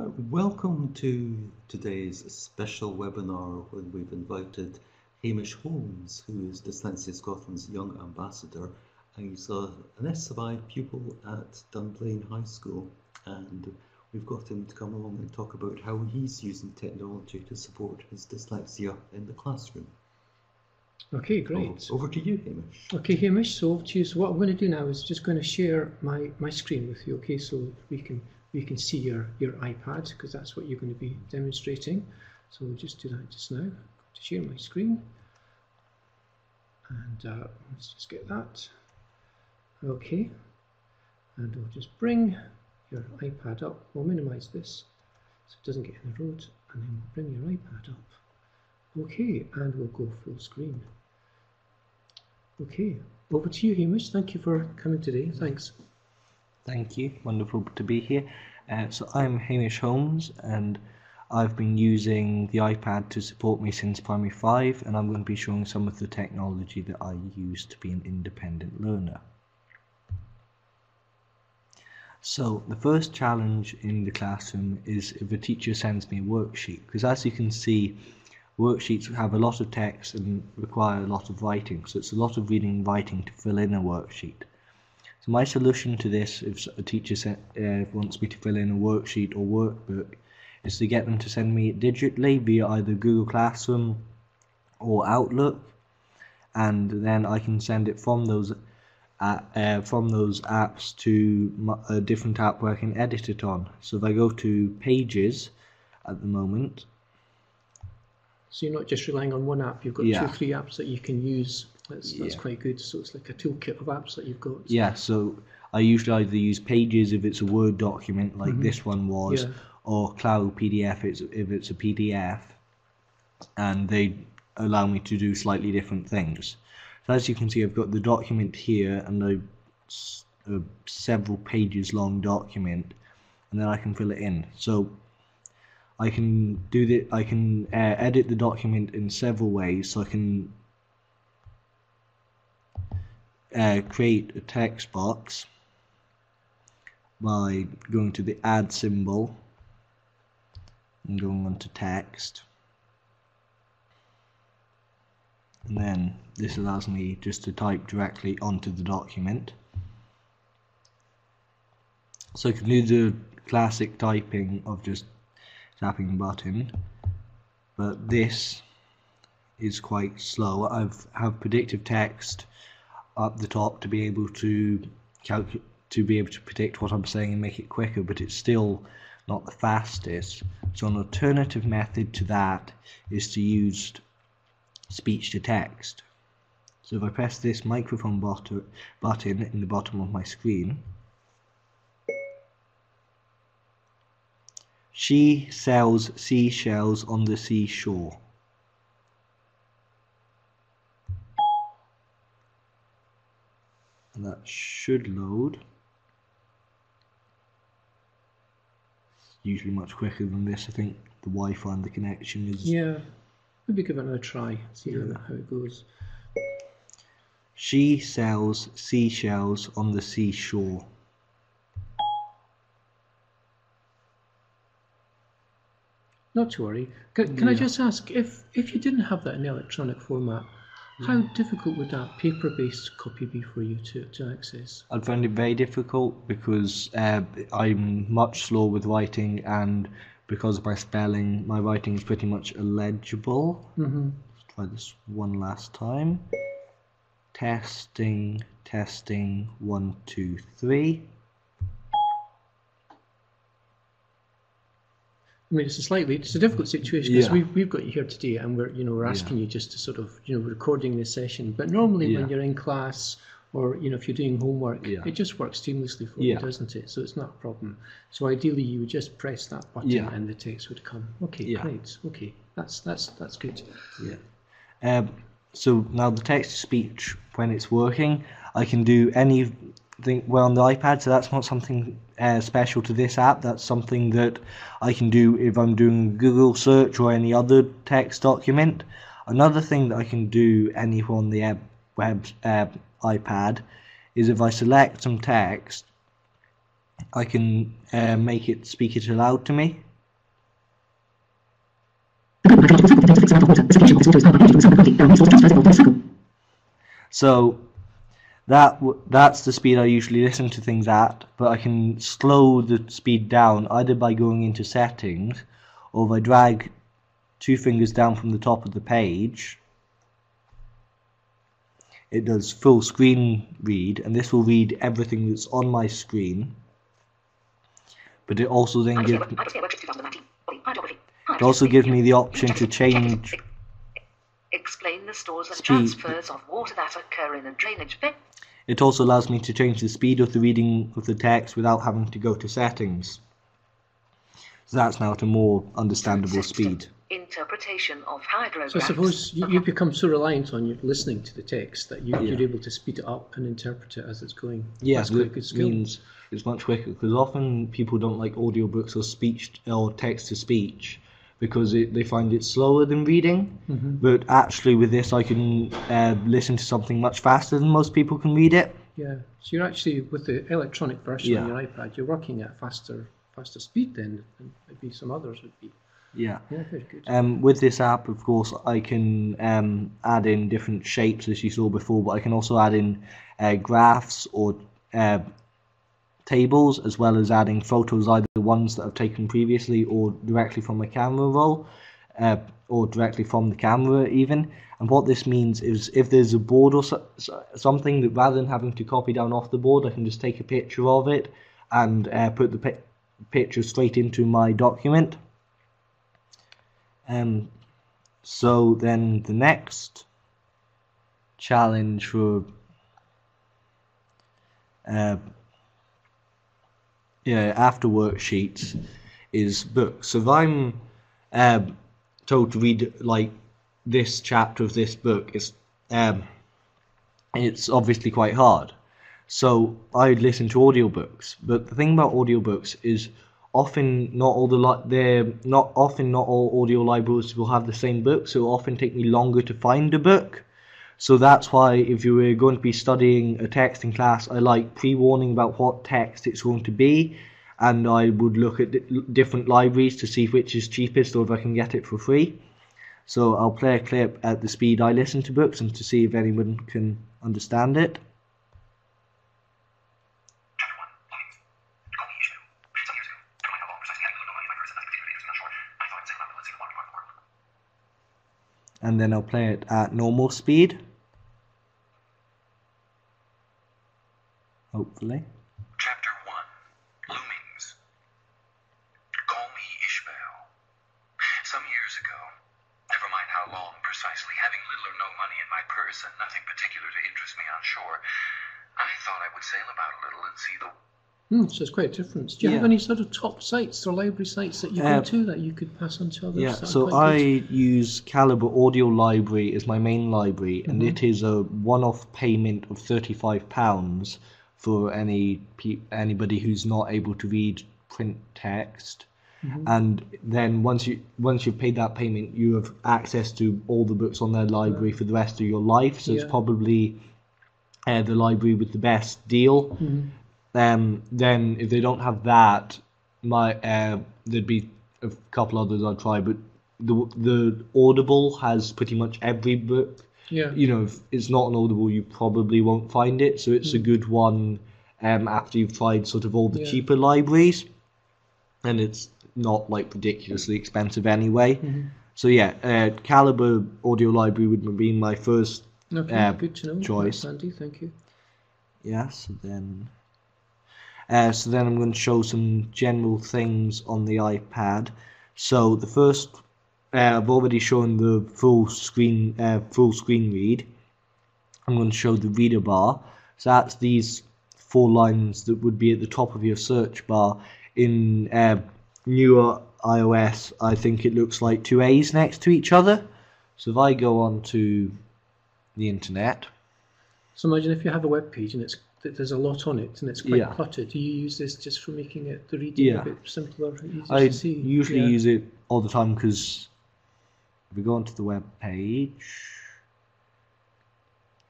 Welcome to today's special webinar when we've invited Hamish Holmes, who is Dyslexia Scotland's young ambassador. He's a, an S5 pupil at Dunblane High School and we've got him to come along and talk about how he's using technology to support his dyslexia in the classroom. Okay, great. over to you, Hamish. Okay, Hamish, so over to you. So what I'm going to do now is just going to share my, my screen with you, okay, so we can we can see your, your iPad because that's what you're going to be demonstrating. So we'll just do that just now. To share my screen. And uh, let's just get that. Okay. And we'll just bring your iPad up. We'll minimize this so it doesn't get in the road. And then we'll bring your iPad up. Okay, and we'll go full screen. Okay, over to you, Hamish. Thank you for coming today. Thanks. Thank you. Wonderful to be here. Uh, so I'm Hamish Holmes, and I've been using the iPad to support me since primary five, and I'm going to be showing some of the technology that I use to be an independent learner. So the first challenge in the classroom is if a teacher sends me a worksheet, because as you can see, worksheets have a lot of text and require a lot of writing, so it's a lot of reading and writing to fill in a worksheet. So my solution to this, if a teacher uh, wants me to fill in a worksheet or workbook, is to get them to send me it digitally via either Google Classroom or Outlook, and then I can send it from those uh, uh, from those apps to my, a different app where I can edit it on. So if I go to Pages at the moment. So you're not just relying on one app, you've got yeah. two, three apps that you can use. That's, that's yeah. quite good. So it's like a toolkit of apps that you've got. Yeah, so I usually either use Pages if it's a Word document like mm-hmm. this one was, yeah. or Claro PDF if it's a PDF, and they allow me to do slightly different things. So as you can see, I've got the document here and a, a several pages long document, and then I can fill it in. So I can do the I can uh, edit the document in several ways. So I can uh, create a text box by going to the add symbol and going on to text. And then this allows me just to type directly onto the document. So I can do the classic typing of just tapping the button but this is quite slow. I've have predictive text up the top to be able to calculate to be able to predict what I'm saying and make it quicker but it's still not the fastest. So an alternative method to that is to use speech to text. So if I press this microphone button in the bottom of my screen she sells seashells on the seashore and that should load. Usually much quicker than this I think. The Wi-Fi and the connection is yeah. Maybe give it another try see yeah. how, how it goes. She sells seashells on the seashore. Not to worry. Can, can yeah. I just ask if if you didn't have that in electronic format how difficult would that paper-based copy be for you to, to access? I'd find it very difficult because uh, I'm much slower with writing and because of my spelling, my writing is pretty much illegible. Mm-hmm. Let's try this one last time. Testing, testing, one, two, three. I mean, it's a slightly it's a difficult situation because yeah. we've we've got you here today, and we're you know we're asking yeah. you just to sort of you know recording this session. But normally yeah. when you're in class or you know if you're doing homework, it just works seamlessly for you, doesn't it? So it's not a problem. So ideally, you would just press that button and the text would come. Okay, great. Okay, that's that's that's good. Yeah. Um, so now the text to speech when it's working, I can do any think well on the iPad, so that's not something uh, special to this app. That's something that I can do if I'm doing Google search or any other text document. Another thing that I can do anywhere on the web uh, iPad is if I select some text, I can uh, make it speak it aloud to me. So that that's the speed I usually listen to things at, but I can slow the speed down either by going into settings or if I drag two fingers down from the top of the page. It does full screen read and this will read everything that's on my screen. But it also then gives it also gives me the option to change explain the stores and transfers of water that occur in a drainage pit it also allows me to change the speed of the reading of the text without having to go to settings so that's now at a more understandable speed interpretation of hydrographs. So I suppose you, you become so reliant on you listening to the text that you, yeah. you're able to speed it up and interpret it as it's going. Yeah, That's quite good skill. means it's much quicker because often people don't like audiobooks or speech or text to speech because it, they find it slower than reading. Mm-hmm. But actually, with this, I can uh, listen to something much faster than most people can read it. Yeah, so you're actually with the electronic version yeah. on your iPad, you're working at faster faster speed than, than maybe some others would be. Yeah. Yeah, very good. Um, with this app, of course, I can um, add in different shapes as you saw before, but I can also add in uh, graphs or uh, tables as well as adding photos, either the ones that I've taken previously or directly from my camera roll uh, or directly from the camera, even. And what this means is if there's a board or so, something that rather than having to copy down off the board, I can just take a picture of it and uh, put the pi picture straight into my document. Um, so then the next challenge for uh, yeah after worksheets is books. So if I'm uh, told to read like this chapter of this book, it's um, it's obviously quite hard. So I listen to audiobooks. But the thing about audiobooks is often not all the li- they're not often not all audio libraries will have the same book so it'll often take me longer to find a book so that's why if you were going to be studying a text in class i like pre-warning about what text it's going to be and i would look at different libraries to see which is cheapest or if i can get it for free so i'll play a clip at the speed i listen to books and to see if anyone can understand it and then I'll play it at normal speed. Hopefully. Chapter 1 Loomings. Call me Ishmael. Some years ago, never mind how long precisely, having little or no money in my purse and nothing particular to interest me on shore, I thought I would sail about a little and see the Mm, so it's quite a difference. Do you yeah. have any sort of top sites or library sites that you go to that you could pass on to others? Yeah, so I good? use Calibre Audio Library as my main library, and mm-hmm. it is a one-off payment of thirty-five pounds for any anybody who's not able to read print text. Mm-hmm. And then once you once you've paid that payment, you have access to all the books on their library for the rest of your life. So yeah. it's probably uh, the library with the best deal. Mm-hmm um, then if they don't have that, my uh, there'd be a couple others I'd try, but the the Audible has pretty much every book. Yeah. You know, if it's not an Audible, you probably won't find it. So it's mm. a good one um, after you've tried sort of all the yeah. cheaper libraries, and it's not like ridiculously expensive anyway. Mm-hmm. So yeah, uh, Calibre Audio Library would be my first okay, uh, good to know. choice. Thank you. Yes, then uh, so then I'm going to show some general things on the iPad. So the first, uh, I've already shown the full screen, uh, full screen read. I'm going to show the reader bar. So that's these four lines that would be at the top of your search bar. In uh, newer iOS, I think it looks like two A's next to each other. So if I go on to the internet. So imagine if you have a web page and it's there's a lot on it and it's quite yeah. cluttered. Do you use this just for making it the reading yeah. a bit simpler? I usually yeah. use it all the time because we go onto the web page,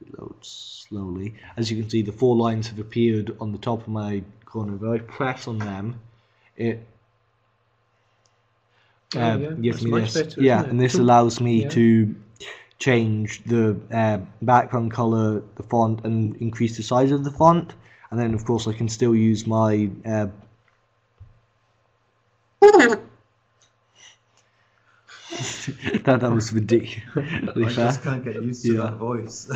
it loads slowly. As you can see, the four lines have appeared on the top of my corner. If I press on them, it uh, oh, yeah. gives That's me this. Better, yeah, and this allows me yeah. to change the uh, background color, the font, and increase the size of the font. And then, of course, I can still use my uh, that that was ridiculous. I just can't get used to yeah. that voice.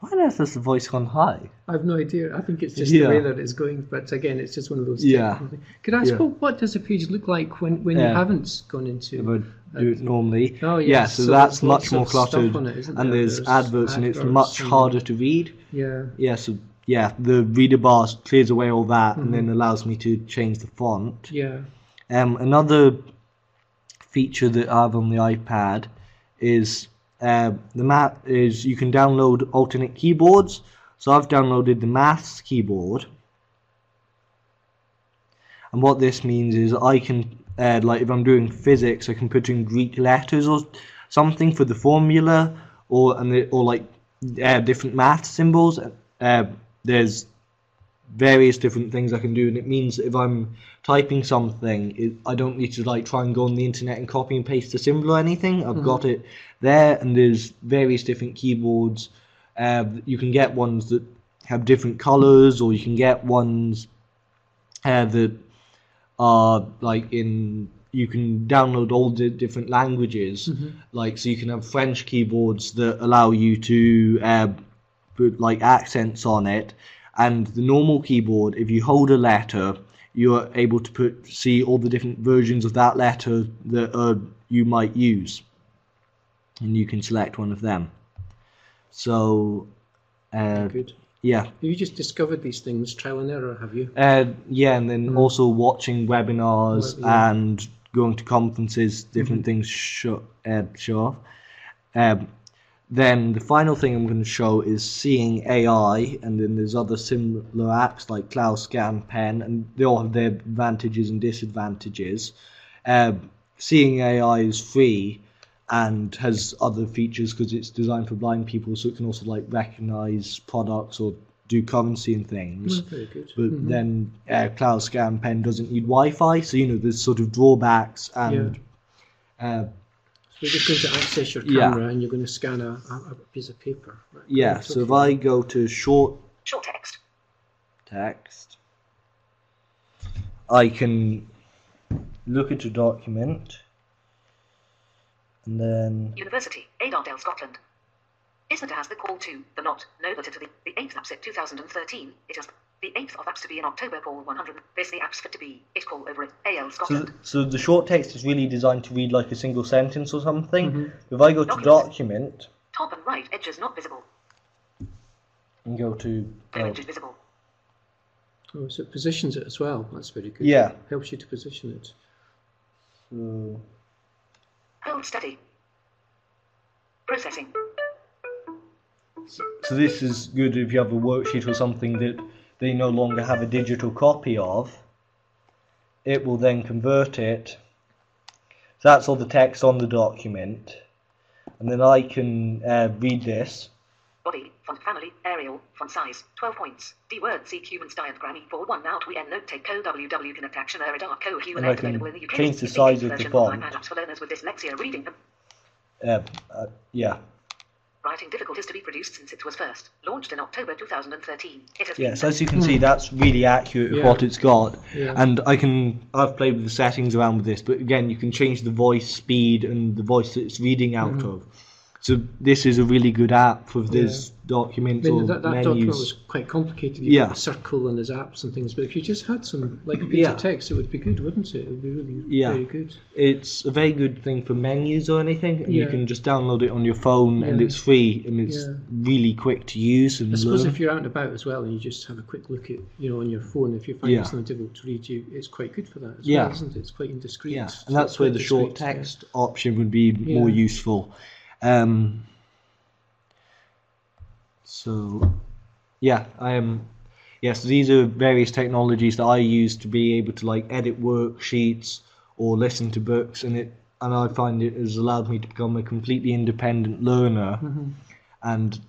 Why has this voice gone high? I've no idea. I think it's just yeah. the way that it's going. But again, it's just one of those. Yeah. Could I ask, yeah. well, what does a page look like when, when you haven't gone into? If do it normally. Oh yes. Yeah, so, so that's much more cluttered, it, and there's, there's adverts, and it's much and... harder to read. Yeah. Yeah. So yeah, the reader bar clears away all that, mm-hmm. and then allows me to change the font. Yeah. Um, another feature that I have on the iPad is uh, the map is you can download alternate keyboards. So I've downloaded the maths keyboard. And what this means is I can, uh, like if I'm doing physics, I can put in Greek letters or something for the formula, or and the, or like uh, different math symbols. Uh, there's various different things I can do, and it means if I'm typing something, it, I don't need to like try and go on the internet and copy and paste a symbol or anything. I've mm-hmm. got it there, and there's various different keyboards. Uh, you can get ones that have different colors, or you can get ones uh, that are like in. You can download all the different languages, mm-hmm. like so you can have French keyboards that allow you to uh, put like accents on it and the normal keyboard, if you hold a letter, you are able to put see all the different versions of that letter that uh, you might use, and you can select one of them. So, uh, good. Yeah. Have you just discovered these things, trial and error? Have you? Uh, yeah, and then mm. also watching webinars well, yeah. and going to conferences, different mm-hmm. things show uh, show off. Um, then the final thing I'm going to show is seeing AI, and then there's other similar apps like Claro Scan Pen, and they all have their advantages and disadvantages. Uh, seeing AI is free and has other features because it's designed for blind people, so it can also like recognize products or do currency and things. Mm. But mm-hmm. then uh, Claro Scan Pen doesn't need Wi-Fi, so you know there's sort of drawbacks and. Yeah. Uh, you're just going to access your camera yeah. and you're going to scan a, a piece of paper. Right? Yeah, so if I go to short short text text, I can look at a document and then University, Adardale, Scotland. Isn't has the call to the not no, that it the, the 8th APSIT 2013 it is the 8th of apps to be in October Paul 100 this the apps fit to be. It call over it AL Scotland so, so the short text is really designed to read like a single sentence or something. Mm-hmm. if I go to document. Top and right edges not visible. And go to uh, edges visible. Oh so it positions it as well. That's very good. Yeah. Helps you to position it. So hold steady. Processing. So this is good if you have a worksheet or something that they no longer have a digital copy of. It will then convert it. So that's all the text on the document. And then I can uh, read this. Body, font family, Arial, font size, 12 points. D word, C Cuban's diagram, for 1 now to N note take co WW can action error dark co Q and I can change the size of the font. for learners with dyslexia reading. Uh, uh, yeah. Writing difficulties to be produced since it was first launched in October 2013. It has yes, as you can see, that's really accurate with yeah. what it's got. Yeah. And I can, I've played with the settings around with this, but again, you can change the voice speed and the voice that it's reading out mm-hmm. of. So this is a really good app for this yeah. document I mean, that, that menus. document was quite complicated. You yeah. circle and there's apps and things, but if you just had some like a piece yeah. of text, it would be good, wouldn't it? It would be really yeah. very good. It's a very good thing for menus or anything, and yeah. you can just download it on your phone, and it's free and it's really quick to use. And I suppose learn. if you're out and about as well, and you just have a quick look at you know on your phone, if you find yeah. something difficult to read, you it's quite good for that as yeah. well, isn't it? It's quite indiscreet. Yeah, and that's where the short text option would be more useful. Um, so, yeah, I am. Yes, these are various technologies that I use to be able to like edit worksheets or listen to books, and it and I find it has allowed me to become a completely independent learner. Mm-hmm. And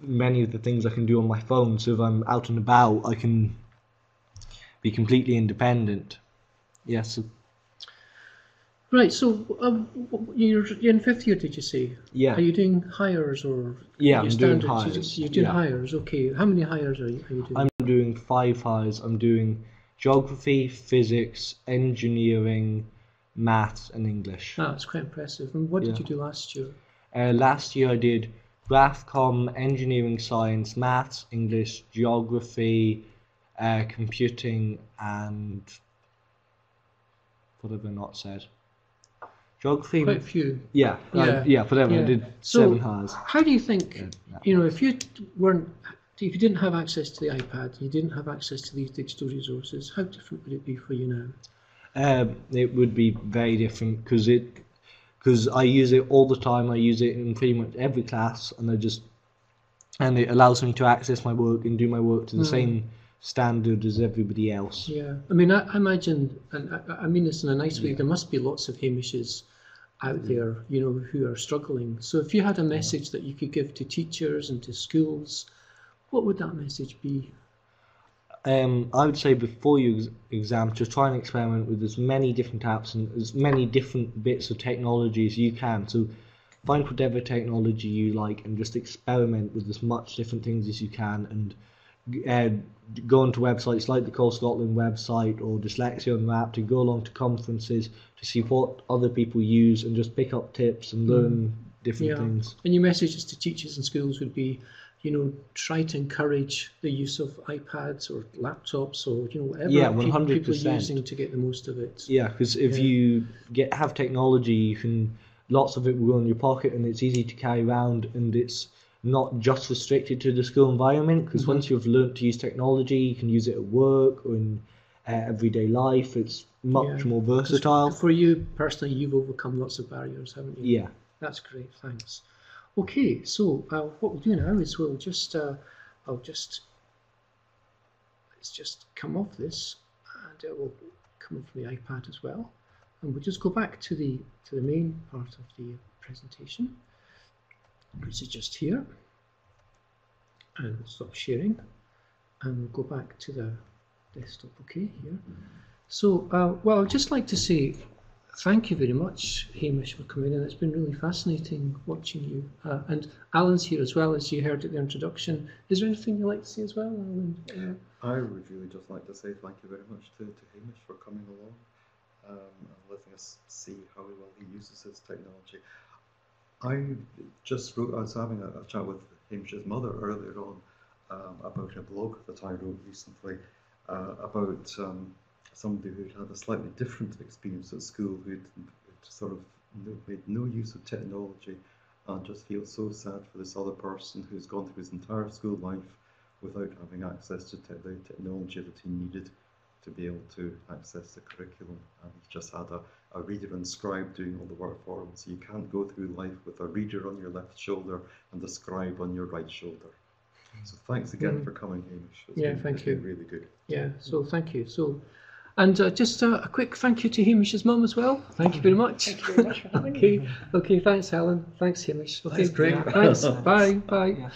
many of the things I can do on my phone. So if I'm out and about, I can be completely independent. Yes. Right. So um, you're, you're in fifth year, did you say? Yeah. Are you doing Highers or? Yeah, I'm doing Highers. You're doing yeah. Highers. Okay. How many Highers are you, are you doing? I'm doing five Highers. I'm doing geography, physics, engineering, maths, and English. Ah, that's quite impressive. And what did you do last year? Uh, last year I did GraphCom, engineering science, maths, English, geography, uh, computing, and what have I not said? Geography. Quite a few. Yeah, yeah, yeah. Whatever. Yeah. I did so seven hours. How do you think? Yeah, you know, if you weren't, if you didn't have access to the iPad, you didn't have access to these digital resources, how different would it be for you now? Um, it would be very different because it because I use it all the time. I use it in pretty much every class, and I just and it allows me to access my work and do my work to the mm. same standard as everybody else. Yeah, I mean, I, I imagine, and I, I, mean this in a nice way. Yeah. There must be lots of Hamishes out there, you know, who are struggling. So if you had a message that you could give to teachers and to schools, what would that message be? Um, I would say before your exam, just try and experiment with as many different apps and as many different bits of technology as you can. So find whatever technology you like and just experiment with as much different things as you can and uh, go onto websites like the Call Scotland website or Dyslexia Unwrapped to go along to conferences to see what other people use and just pick up tips and learn mm. different yeah. things. And your messages to teachers and schools would be, you know, try to encourage the use of iPads or laptops or you know whatever yeah, 100%. people are using to get the most of it. Yeah, because if yeah. you get have technology, you can lots of it will go in your pocket and it's easy to carry around and it's not just restricted to the school environment because mm-hmm. once you've learned to use technology you can use it at work or in uh, everyday life it's much yeah. more versatile. for you personally you've overcome lots of barriers haven't you? Yeah. That's great thanks. Okay so uh, what we'll do now is we'll just uh, I'll just let's just come off this and it will come off the iPad as well. And we'll just go back to the to the main part of the presentation is just here. And stop sharing. And go back to the desktop okay here. So uh, well I'd just like to say thank you very much Hamish for coming in. It's been really fascinating watching you. Uh, and Alan's here as well as you heard at the introduction. Is there anything you'd like to say as well Alan? I would really just like to say thank you very much to, to Hamish for coming along um, and letting us see how well he uses his technology I just wrote, I was having a, a chat with Hamish's mother earlier on um, about a blog that I wrote recently uh, about um, somebody who'd had a slightly different experience at school who'd, who'd sort of made no use of technology and just feel so sad for this other person who's gone through his entire school life without having access to te the technology that he needed to be able to access the curriculum. And he's just had a, a reader and scribe doing all the work for him. So you can't go through life with a reader on your left shoulder and a scribe on your right shoulder. So thanks again mm. for coming, Hamish. It's yeah, been, thank you. really good. Yeah, so thank you. So, and uh, just uh, a quick thank you to Hamish's mum as well. Thank you very much. Thank you very much okay, okay. Thanks, Helen. Thanks, Hamish. Okay, great. Thanks. Bye. Bye. Yeah.